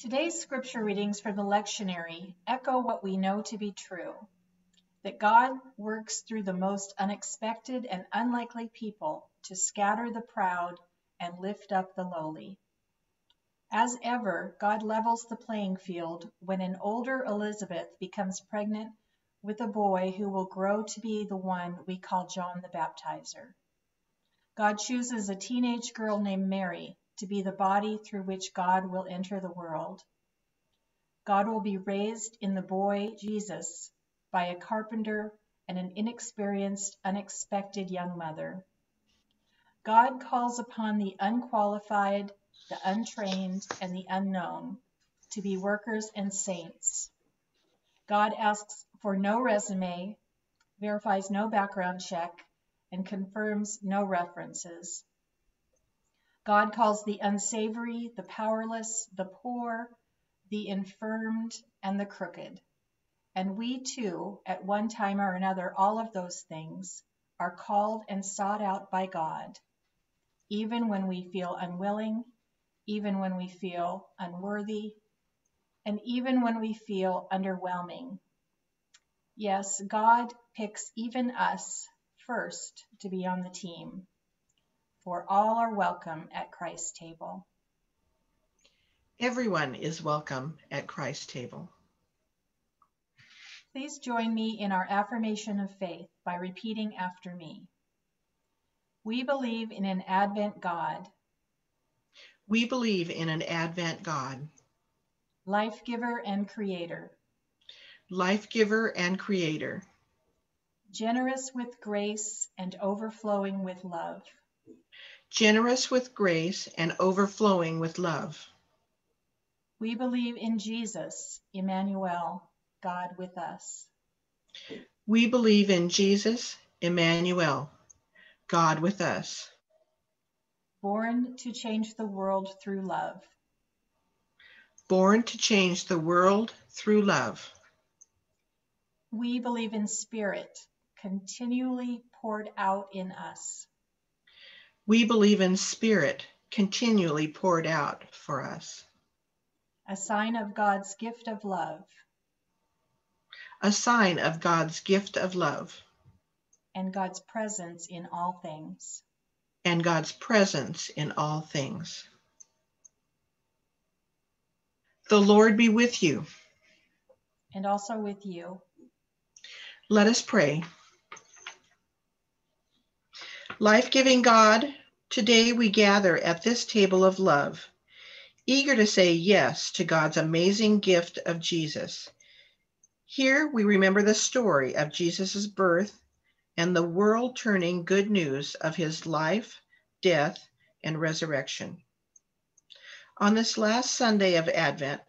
Today's scripture readings from the lectionary echo what we know to be true that God works through the most unexpected and unlikely people to scatter the proud and lift up the lowly. As ever, God levels the playing field when an older Elizabeth becomes pregnant with a boy who will grow to be the one we call John the Baptizer. God chooses a teenage girl named Mary to be the body through which God will enter the world. God will be raised in the boy Jesus by a carpenter and an inexperienced, unexpected young mother. God calls upon the unqualified, the untrained, and the unknown to be workers and saints. God asks for no resume, verifies no background check, and confirms no references. God calls the unsavory, the powerless, the poor, the infirmed, and the crooked. And we too, at one time or another, all of those things, are called and sought out by God, even when we feel unwilling, even when we feel unworthy, and even when we feel underwhelming. Yes, God picks even us first to be on the team for all are welcome at Christ's table. Everyone is welcome at Christ's table. Please join me in our affirmation of faith by repeating after me. We believe in an Advent God. We believe in an Advent God. Life giver and creator. Life giver and creator. Generous with grace and overflowing with love generous with grace and overflowing with love. We believe in Jesus, Emmanuel, God with us. We believe in Jesus, Emmanuel, God with us. Born to change the world through love. Born to change the world through love. We believe in Spirit, continually poured out in us. We believe in Spirit continually poured out for us. A sign of God's gift of love. A sign of God's gift of love. And God's presence in all things. And God's presence in all things. The Lord be with you. And also with you. Let us pray. Life giving God, today we gather at this table of love, eager to say yes to God's amazing gift of Jesus. Here we remember the story of Jesus' birth and the world turning good news of his life, death, and resurrection. On this last Sunday of Advent,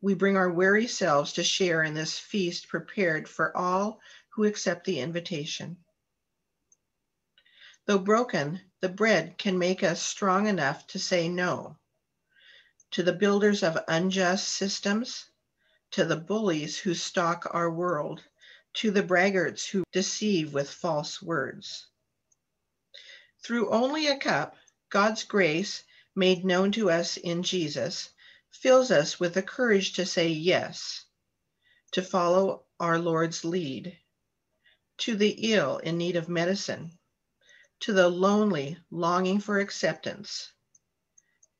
we bring our weary selves to share in this feast prepared for all who accept the invitation. Though broken, the bread can make us strong enough to say no to the builders of unjust systems, to the bullies who stalk our world, to the braggarts who deceive with false words. Through only a cup, God's grace, made known to us in Jesus, fills us with the courage to say yes, to follow our Lord's lead, to the ill in need of medicine, to the lonely longing for acceptance,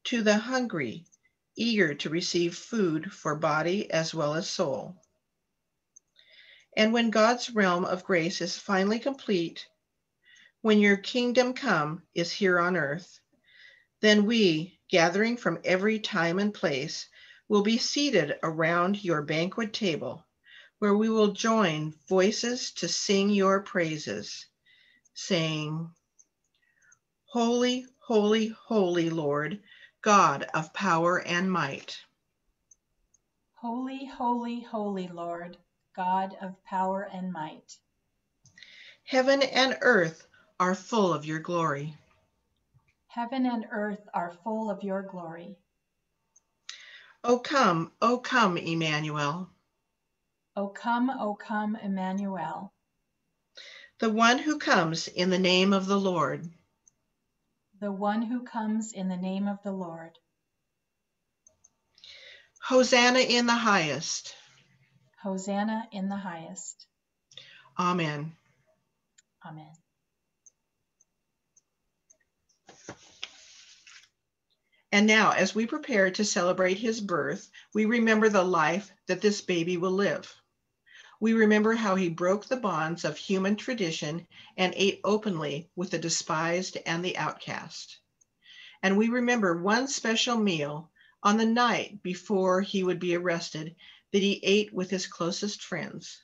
to the hungry eager to receive food for body as well as soul. And when God's realm of grace is finally complete, when your kingdom come is here on earth, then we, gathering from every time and place, will be seated around your banquet table, where we will join voices to sing your praises, saying, Holy, holy, holy Lord, God of power and might. Holy, holy, holy Lord, God of power and might. Heaven and earth are full of your glory. Heaven and earth are full of your glory. O come, O come, Emmanuel. O come, O come, Emmanuel. The one who comes in the name of the Lord the one who comes in the name of the Lord. Hosanna in the highest. Hosanna in the highest. Amen. Amen. And now, as we prepare to celebrate his birth, we remember the life that this baby will live. We remember how he broke the bonds of human tradition and ate openly with the despised and the outcast. And we remember one special meal on the night before he would be arrested that he ate with his closest friends.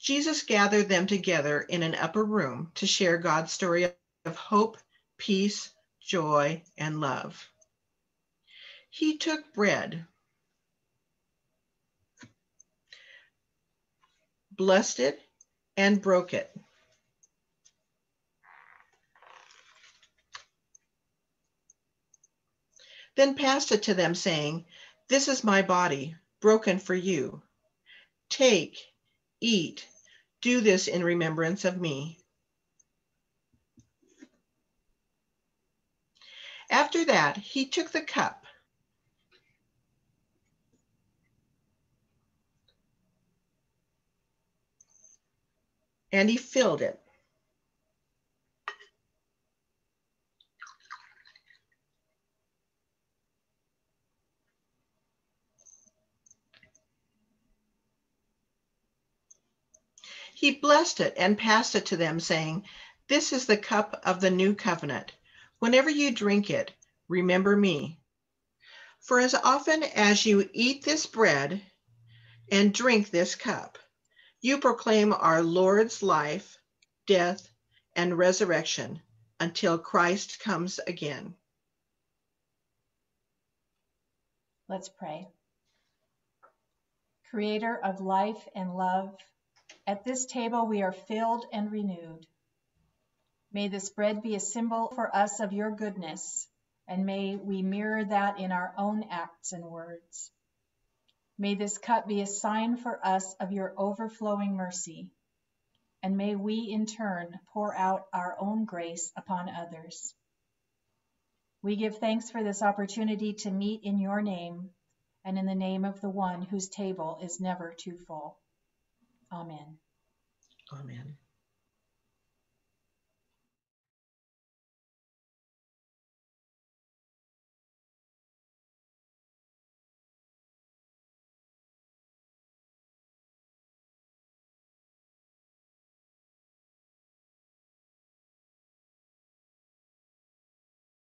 Jesus gathered them together in an upper room to share God's story of hope, peace, joy, and love. He took bread, blessed it, and broke it. Then passed it to them, saying, This is my body, broken for you. Take, eat, do this in remembrance of me. After that, he took the cup. And he filled it. He blessed it and passed it to them, saying, This is the cup of the new covenant Whenever you drink it, remember me. For as often as you eat this bread and drink this cup, you proclaim our Lord's life, death, and resurrection until Christ comes again. Let's pray. Creator of life and love, at this table we are filled and renewed. May this bread be a symbol for us of your goodness, and may we mirror that in our own acts and words. May this cup be a sign for us of your overflowing mercy, and may we in turn pour out our own grace upon others. We give thanks for this opportunity to meet in your name and in the name of the one whose table is never too full. Amen. Amen.